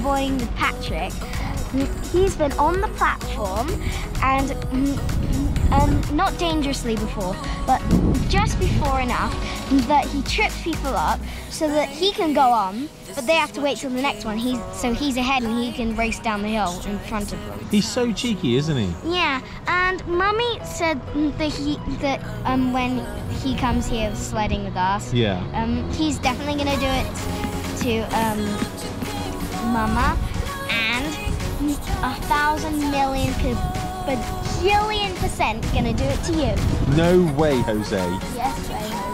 snowboarding with Patrick, he's been on the platform and um, not dangerously before, but just before enough that he trips people up so that he can go on, but they have to wait till the next one. He's so he's ahead and he can race down the hill in front of them. He's so cheeky, isn't he? Yeah, and Mummy said that he that um when he comes here sledding with us, Yeah. um he's definitely gonna do it to um Mama and a thousand million per bajillion percent gonna do it to you. No way, Jose. Yes, Ray Jose.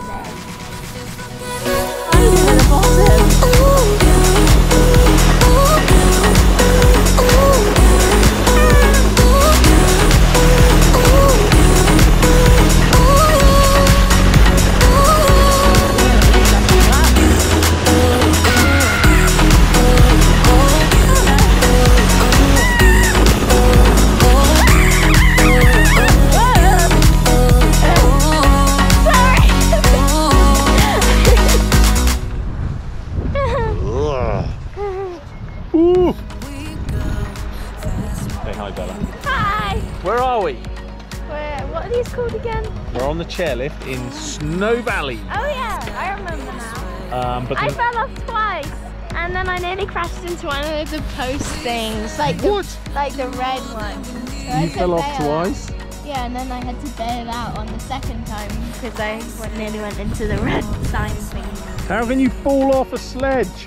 What are these called again? We're on the chairlift in Snow Valley. Oh yeah, I remember now. Um, but I fell off twice, and then I nearly crashed into one of the post things, like the, What? like the red one. So you fell off bail out. twice. Yeah, and then I had to bail out on the second time because I nearly went into the red sign thing. How can you fall off a sledge?